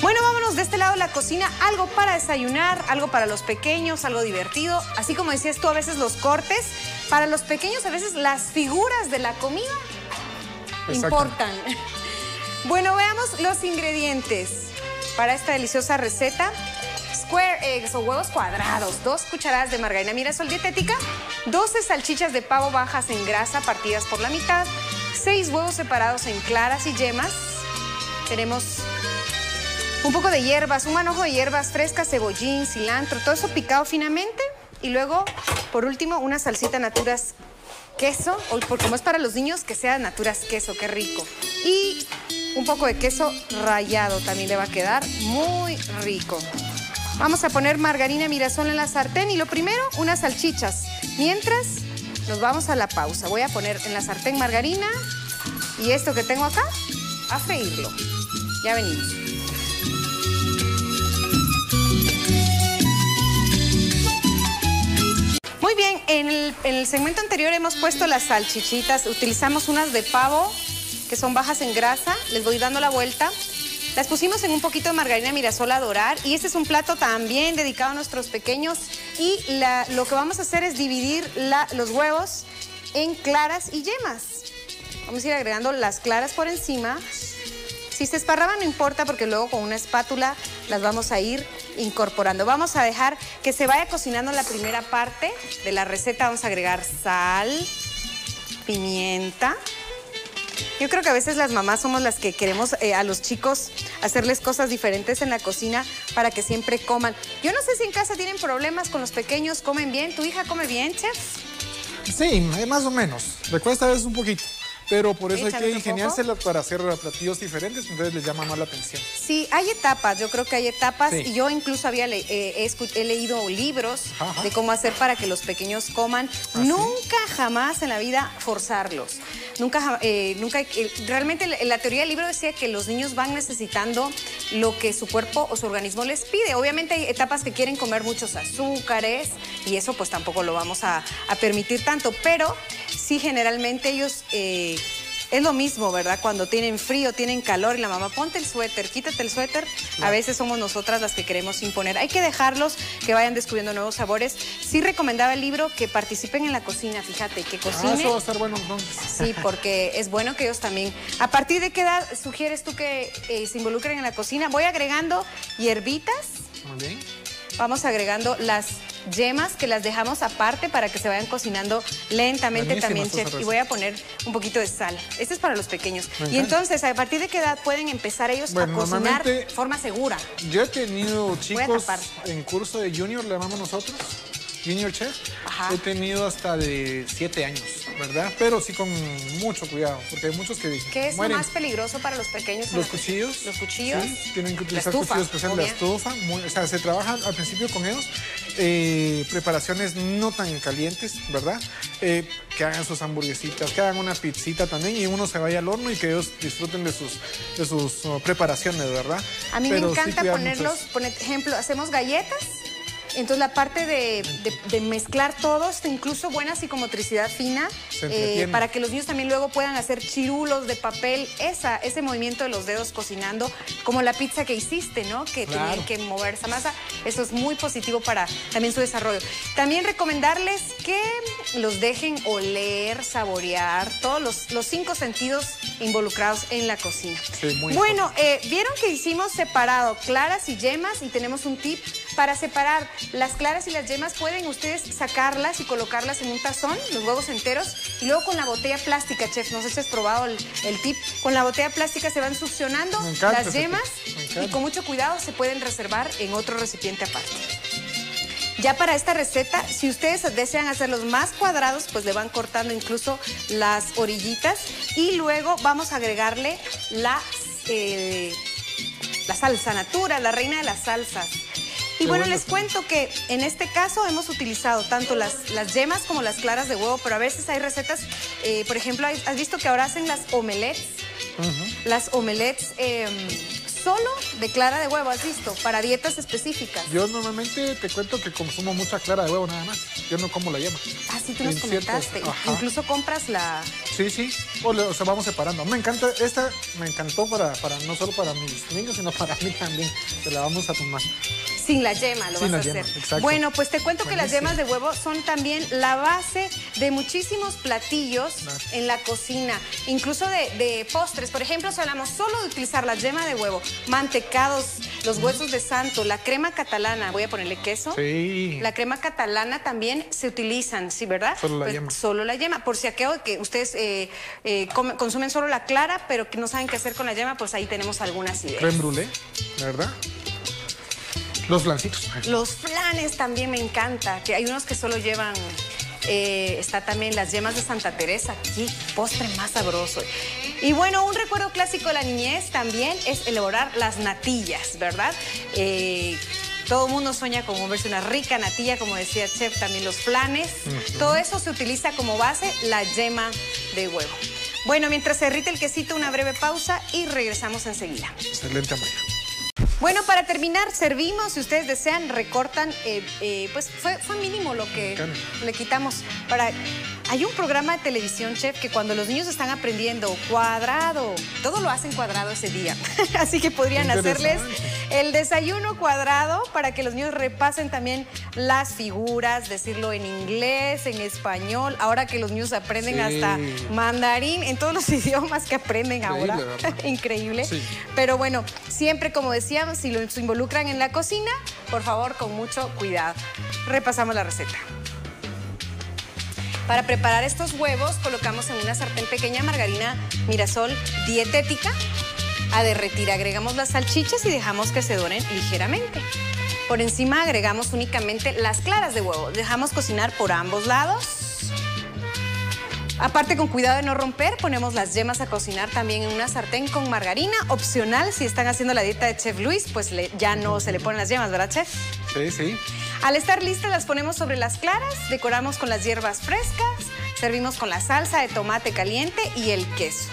Bueno, vámonos de este lado de la cocina. Algo para desayunar, algo para los pequeños, algo divertido. Así como decías tú, a veces los cortes. Para los pequeños, a veces las figuras de la comida importan. Bueno, veamos los ingredientes para esta deliciosa receta. Square eggs o huevos cuadrados, dos cucharadas de margarina mirasol dietética, 12 salchichas de pavo bajas en grasa partidas por la mitad, 6 huevos separados en claras y yemas. Tenemos un poco de hierbas, un manojo de hierbas frescas, cebollín, cilantro, todo eso picado finamente. Y luego, por último, una salsita naturas queso, o como es para los niños, que sea naturas queso, qué rico. Y un poco de queso rallado también le va a quedar muy rico. Vamos a poner margarina mirasol en la sartén y lo primero, unas salchichas. Mientras, nos vamos a la pausa. Voy a poner en la sartén margarina y esto que tengo acá, a freírlo. Ya venimos. Muy bien, en el, segmento anterior hemos puesto las salchichitas. Utilizamos unas de pavo, que son bajas en grasa. Les voy dando la vuelta. Las pusimos en un poquito de margarina mirasol a dorar. Y este es un plato también dedicado a nuestros pequeños. Y lo que vamos a hacer es dividir los huevos en claras y yemas. Vamos a ir agregando las claras por encima. Si se esparraban no importa porque luego con una espátula las vamos a ir incorporando. Vamos a dejar que se vaya cocinando la primera parte de la receta. Vamos a agregar sal, pimienta. Yo creo que a veces las mamás somos las que queremos eh, a los chicos hacerles cosas diferentes en la cocina para que siempre coman. Yo no sé si en casa tienen problemas con los pequeños, comen bien. ¿Tu hija come bien, chef? Sí, más o menos. Le cuesta a veces un poquito pero por eso hay que ingeniársela para hacer platillos diferentes, entonces les llama más la atención. Sí, hay etapas, yo creo que hay etapas, y yo incluso había eh, he, leído libros de cómo hacer para que los pequeños coman. ¿Ah, nunca jamás en la vida forzarlos. Nunca, eh, nunca, eh, realmente la teoría del libro decía que los niños van necesitando lo que su cuerpo o su organismo les pide. Obviamente hay etapas que quieren comer muchos azúcares y eso pues tampoco lo vamos a, a permitir tanto, pero sí generalmente ellos es lo mismo, ¿verdad? Cuando tienen frío, tienen calor y la mamá, ponte el suéter, quítate el suéter. A veces somos nosotras las que queremos imponer. Hay que dejarlos que vayan descubriendo nuevos sabores. Sí recomendaba el libro que participen en la cocina, fíjate, que cocinen. Ah, eso va a estar bueno entonces. Sí, porque es bueno que ellos también. ¿A partir de qué edad sugieres tú que eh, se involucren en la cocina? Voy agregando hierbitas. Muy bien. Vamos agregando las yemas que las dejamos aparte para que se vayan cocinando lentamente también, chef. Y voy a poner un poquito de sal. Este es para los pequeños. Y entonces, ¿a partir de qué edad pueden empezar ellos a cocinar de forma segura? Yo he tenido chicos en curso de junior, le llamamos nosotros, junior chef. He tenido hasta de siete años. ¿Verdad? Pero sí con mucho cuidado, porque hay muchos que ¿Qué es más peligroso para los pequeños? Los cuchillos. Los cuchillos. Sí, tienen que utilizar cuchillos especiales, la estufa. o sea, se trabaja al principio con ellos. Eh, preparaciones no tan calientes, ¿verdad? Eh, que hagan sus hamburguesitas, que hagan una pizzita también y uno se vaya al horno y que ellos disfruten de sus, de sus uh, preparaciones, ¿verdad? A mí me encanta ponerlos, por ejemplo, hacemos galletas entonces la parte de, mezclar todo, incluso buena psicomotricidad fina, eh, para que los niños también luego puedan hacer chirulos de papel, esa, ese movimiento de los dedos cocinando, como la pizza que hiciste, ¿no? Que tenían que mover esa masa. Eso es muy positivo para también su desarrollo. También recomendarles que los dejen oler, saborear, todos los, cinco sentidos involucrados en la cocina. bueno, eh, vieron que hicimos separado claras y yemas y tenemos un tip para separar las claras y las yemas pueden ustedes sacarlas y colocarlas en un tazón, los huevos enteros, y luego con la botella plástica, chef, no sé si has probado el, tip, con la botella plástica se van succionando las yemas y con mucho cuidado se pueden reservar en otro recipiente aparte. Ya para esta receta, si ustedes desean hacerlos más cuadrados, pues le van cortando incluso las orillitas y luego vamos a agregarle la, eh, la salsa natura, la reina de las salsas. Y bueno, les cuento que en este caso hemos utilizado tanto las, las yemas como las claras de huevo, pero a veces hay recetas, eh, por ejemplo, has visto que ahora hacen las omelets. Las omelets em, solo de clara de huevo, ¿has visto? Para dietas específicas. Yo normalmente te cuento que consumo mucha clara de huevo nada más. Yo no como la yema. Ah, sí, tú nos comentaste. Incluso compras la... Sí, sí. O, sea, vamos separando. Me encanta, esta me encantó para, para no solo para mis niños, sino para mí también. Se la vamos a tomar. Sin la yema lo vas a hacer. Bueno, pues te cuento que las yemas de huevo son también la base de muchísimos platillos en la cocina, incluso de, postres. Por ejemplo, si hablamos solo de utilizar la yema de huevo, mantecados, los huesos de santo, la crema catalana, voy a ponerle queso. Sí. La crema catalana también se utilizan, ¿sí, verdad? Solo la pues, yema. Solo la yema. Por si acaso que ustedes eh, eh, consumen solo la clara, pero que no saben qué hacer con la yema, pues ahí tenemos algunas ideas. Creme brûlée, ¿verdad? Los flancitos. Los flanes también me encanta, que hay unos que solo llevan... Eh, está también las yemas de Santa Teresa, aquí postre más sabroso. Y bueno, un recuerdo clásico de la niñez también es elaborar las natillas, ¿verdad? Eh, todo el mundo sueña con comerse una rica natilla, como decía Chef, también los flanes. Todo eso se utiliza como base la yema de huevo. Bueno, mientras se derrite el quesito, una breve pausa y regresamos enseguida. Excelente, Amaya. Bueno, para terminar, servimos, si ustedes desean, recortan, eh, eh, pues fue, fue mínimo lo que le quitamos. Para... Hay un programa de televisión, chef, que cuando los niños están aprendiendo cuadrado, todo lo hacen cuadrado ese día. Así que podrían hacerles el desayuno cuadrado para que los niños repasen también las figuras, decirlo en inglés, en español, ahora que los niños aprenden hasta mandarín, en todos los idiomas que aprenden ahora. Increíble. Pero bueno, siempre como decíamos, si lo involucran en la cocina, por favor, con mucho cuidado. Repasamos la receta. Para preparar estos huevos, colocamos en una sartén pequeña margarina Mirasol dietética. A derretir agregamos las salchichas y dejamos que se doren ligeramente. Por encima agregamos únicamente las claras de huevo. Dejamos cocinar por ambos lados Aparte, con cuidado de no romper, ponemos las yemas a cocinar también en una sartén con margarina. Opcional, si están haciendo la dieta de Chef Luis, pues ya no se le ponen las yemas, ¿verdad, Chef? Sí, sí. Al estar listas, las ponemos sobre las claras, decoramos con las hierbas frescas, servimos con la salsa de tomate caliente y el queso.